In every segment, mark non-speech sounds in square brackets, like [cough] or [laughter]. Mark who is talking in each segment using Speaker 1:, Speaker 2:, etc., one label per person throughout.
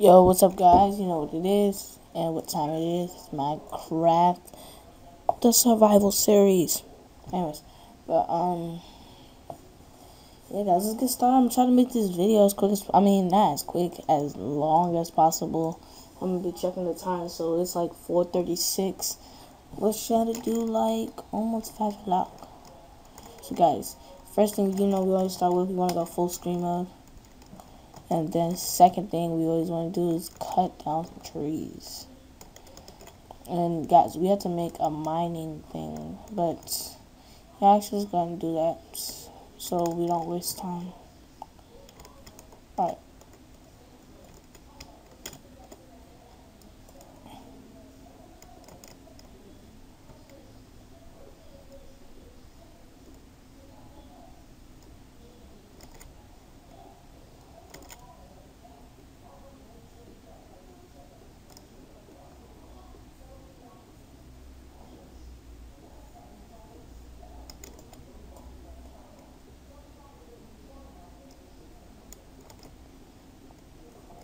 Speaker 1: Yo, what's up, guys? You know what it is and what time it is. It's Minecraft, the survival series. Anyways, but um, yeah, guys, let's get started. I'm trying to make this video as quick as I mean, not as quick, as long as possible. I'm gonna be checking the time, so it's like 4:36. What should I do? Like almost five o'clock. So, guys, first thing you know, we always start with we want to go full screen mode. And then second thing we always want to do is cut down some trees. And guys, we have to make a mining thing, but yeah, actually just to do that so we don't waste time. Alright.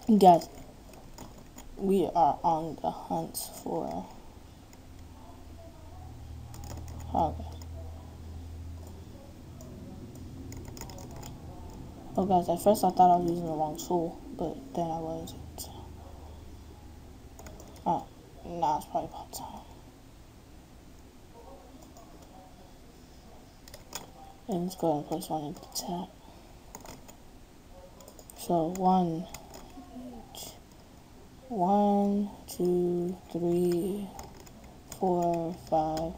Speaker 1: Guys, we are on the hunt for. Okay. Oh, guys, at first I thought I was using the wrong tool, but then I wasn't. Oh, now it's probably about time. And let's go and place one in the tab. So, one. One, two, three, four, five,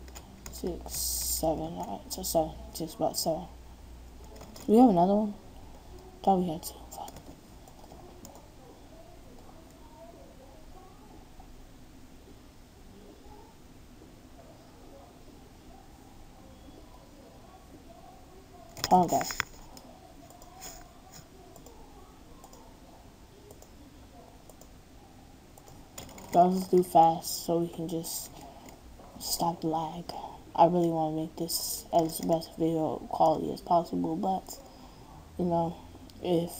Speaker 1: six, seven. Alright, so seven. Just about seven. Do we have another one? Thought we had two. Hold on, guys. Guys, let's do fast so we can just stop the lag. I really want to make this as best video quality as possible, but you know, if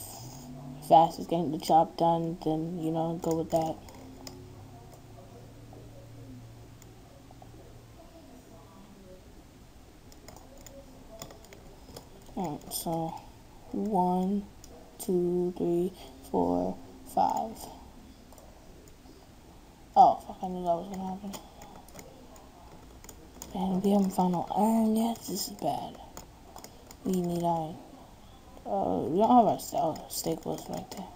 Speaker 1: fast is getting the job done, then you know, go with that. Alright, so one, two, three, four, five. Oh, fuck, I knew that was gonna happen. And we haven't found no iron yet. This is bad. We need iron. Uh, we don't have our st oh, staples right there.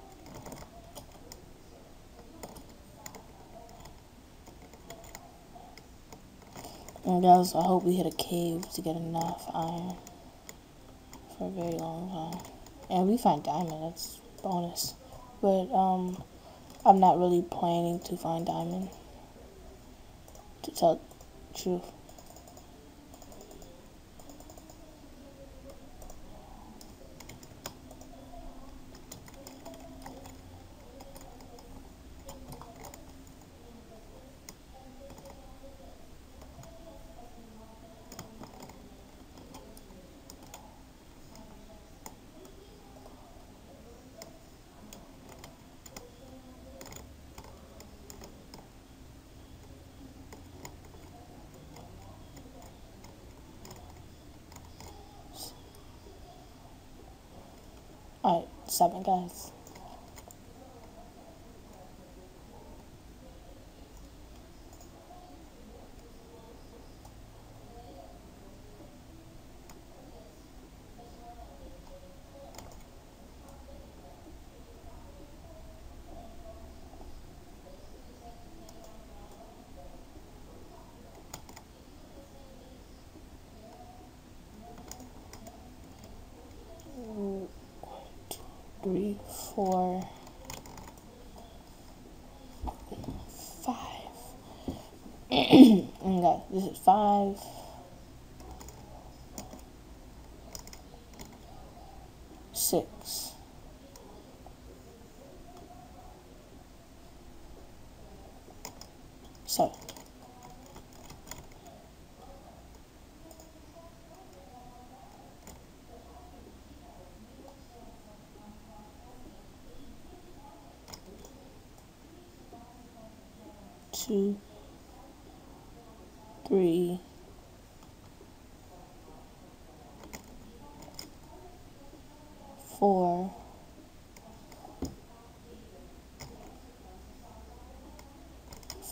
Speaker 1: And guys, I hope we hit a cave to get enough iron for a very long time. And we find diamond, that's bonus. But, um, I'm not really planning to find diamond. To tell the truth. Alright, seven guys. Three, four, five. [clears throat] guys, this is five. Six. Seven. two, three, four,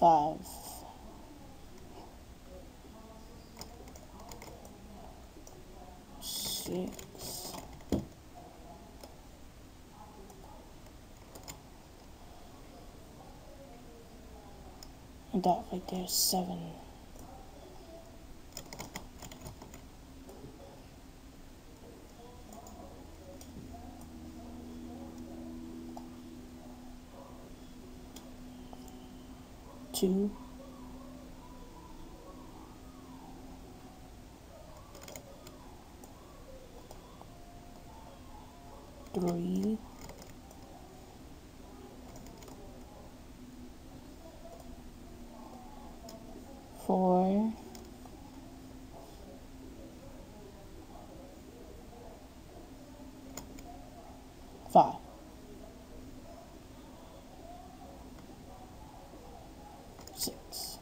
Speaker 1: five, six, and that right there is seven. Two, three, four, five. Six.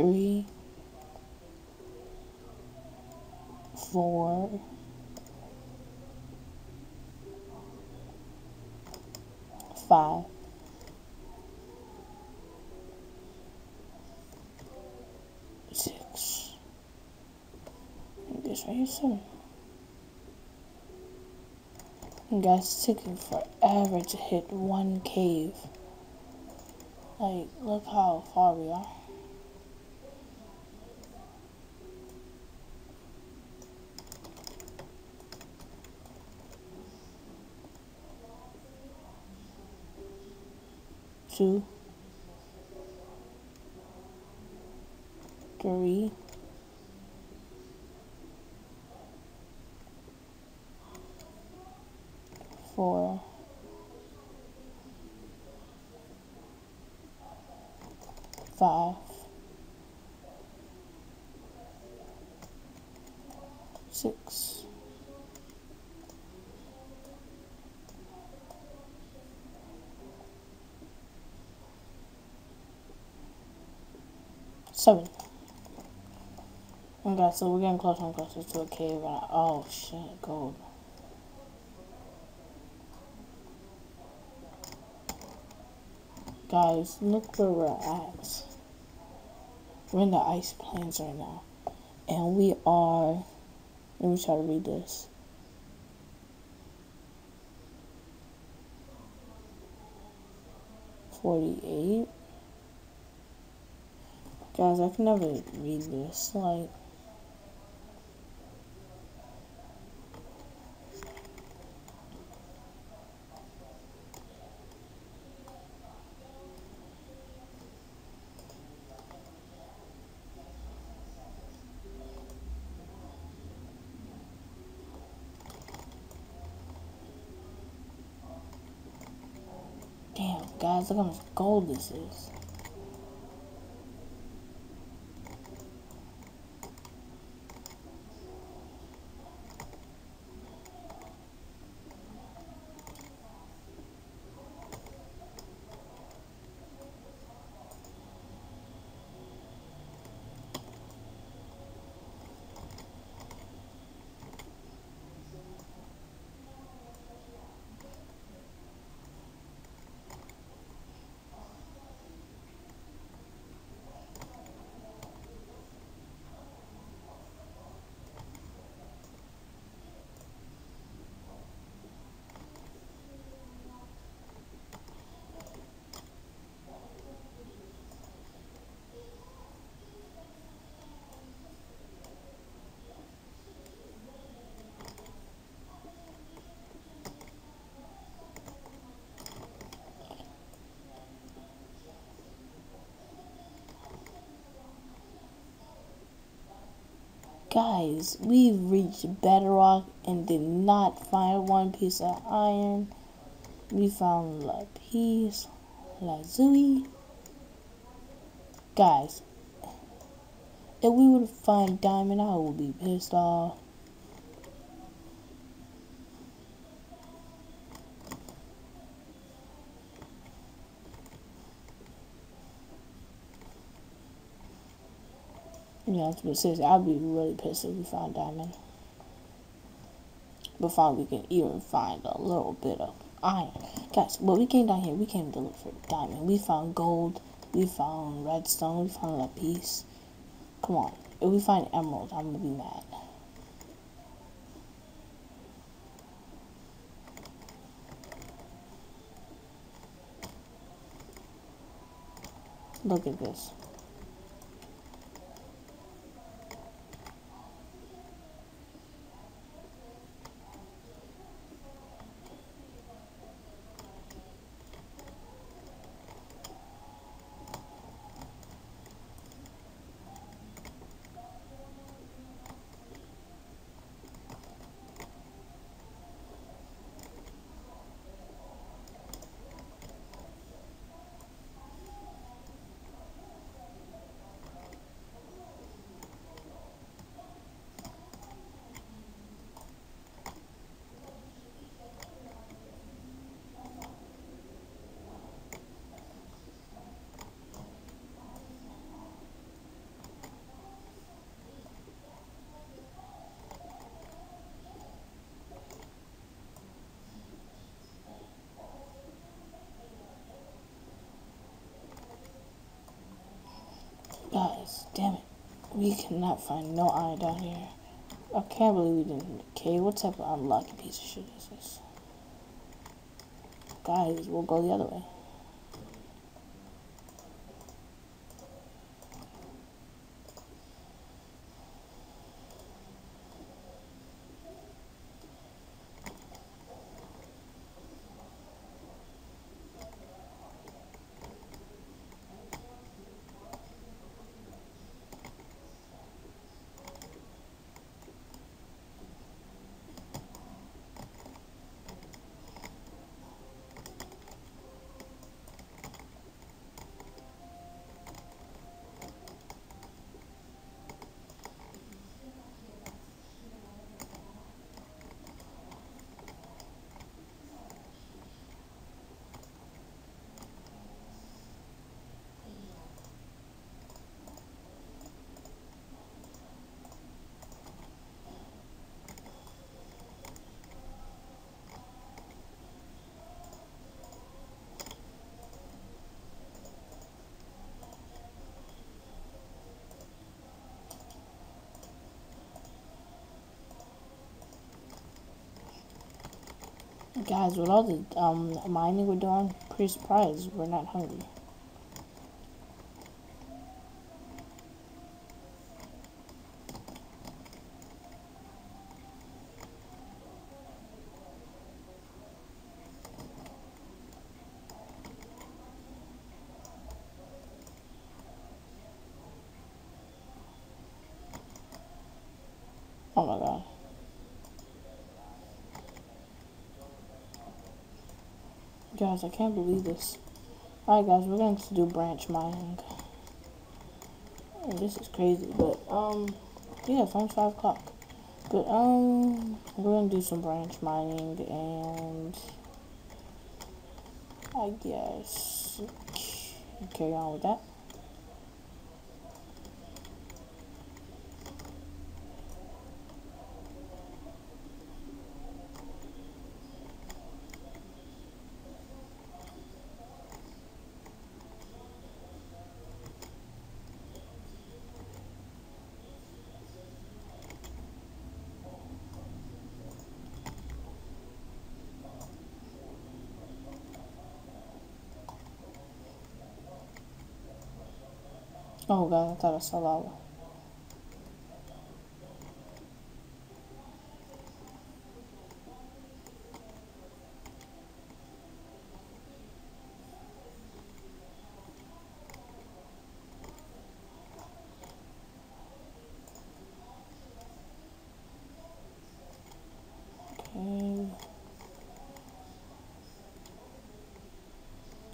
Speaker 1: Three, four, five, this right here, seven. And guys, taking forever to hit one cave. Like, look how far we are. Two, three, four, five, six, seven. Okay, so we're getting closer and closer to a cave. I, oh shit, gold. Guys, look where we're at. We're in the ice plains right now. And we are. Let me try to read this. Forty-eight. Guys, I can never read this. Like. Damn, guys, look how much gold this is. Guys, we reached bedrock and did not find one piece of iron. We found lapis lazuli. Guys, if we would find diamond, I would be pissed off. But seriously, I'd be really pissed if we found diamond. Fine, we can even find a little bit of iron. Guys, but we came down here, we came to look for diamond. We found gold, we found redstone, we found a piece. Come on, if we find emerald, I'm gonna be mad. Look at this. Guys, damn it. We cannot find no iron down here. I can't believe we didn't. Okay, what type of unlucky piece of shit is this? Guys, we'll go the other way. Guys, with all the um, mining we're doing, pretty surprised we're not hungry. Guys, I can't believe this. Alright guys, we're going to do branch mining. this is crazy, but, um, yeah, it's almost 5 o'clock. But, um, we're going to do some branch mining, and I guess carry on with that. Oh god, I thought I saw lava.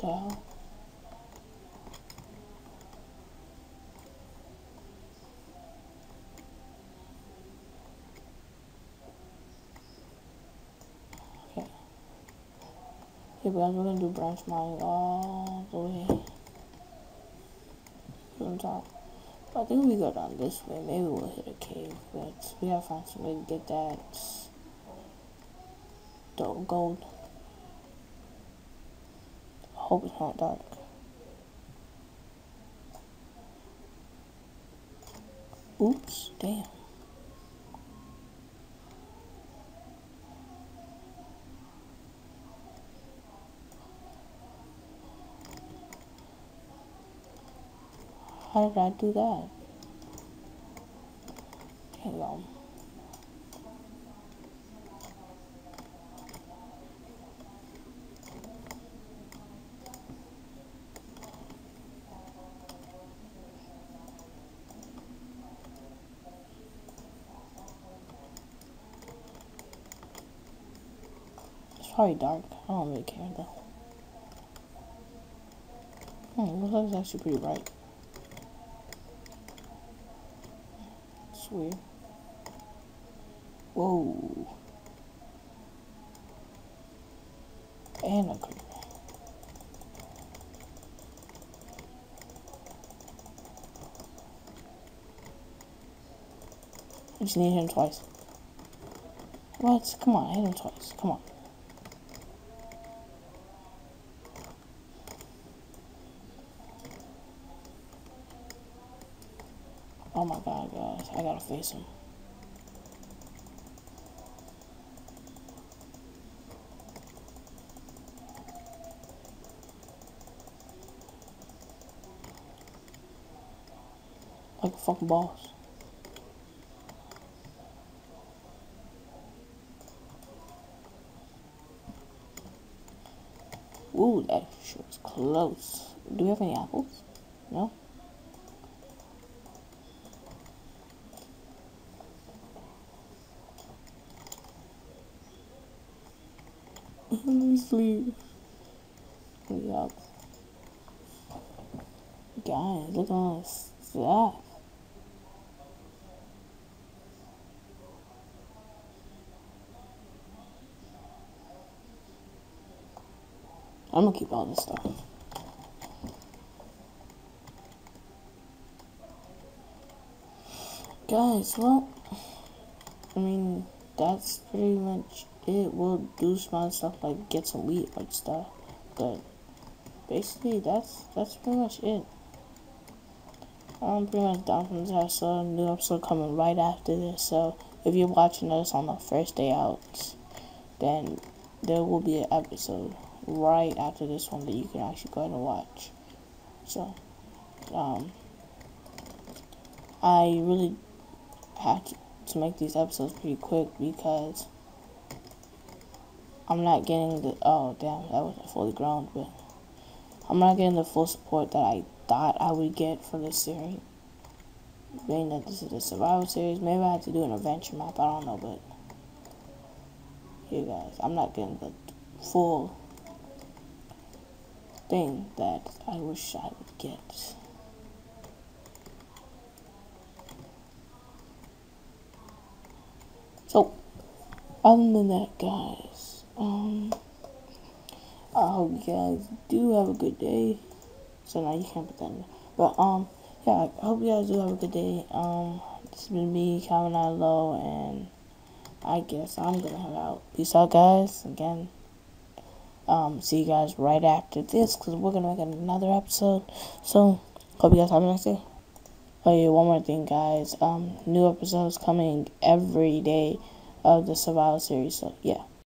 Speaker 1: the hell? Okay. Okay, guys, we're gonna do branch mining all the way top. I think we go down this way. Maybe we'll hit a cave, but we gotta find some way to get that gold. I hope it's not dark. Oops, damn. How did I do that? Hang on. It's probably dark. I don't really care though. Hmm, looks like it's actually pretty bright. Weird. Whoa. And. I just need him twice. What? Come on, hit him twice. Come on. I gotta face him. Like a fucking boss. Ooh, that sure was close. Do we have any apples? No? Sleep. Yup. Guys, look at all this stuff. I'm gonna keep all this stuff. Guys, well, I mean, that's pretty much it. We'll do small stuff like get some wheat like stuff, but basically, that's that's pretty much it. I'm pretty much done from this episode. New episode coming right after this. So if you're watching this on the first day out, then there will be an episode right after this one that you can actually go ahead and watch. So, um, I really had to, to make these episodes pretty quick because I'm not getting the oh damn that wasn't fully grown, but I'm not getting the full support that I thought I would get for this series. Being that this is a survival series, maybe I have to do an adventure map. I don't know, but here, guys, I'm not getting the full thing that I wish I would get. So, other than that, guys, um, I hope you guys do have a good day. So now you can't put that in. But, um, yeah, I hope you guys do have a good day. Um, this has been me, Calvin Lo, and I guess I'm gonna head out. Peace out, guys. Again, um, see you guys right after this because we're gonna make another episode. So, hope you guys have a nice day. Oh yeah, one more thing, guys. Um, new episodes coming every day of the survival series. So yeah.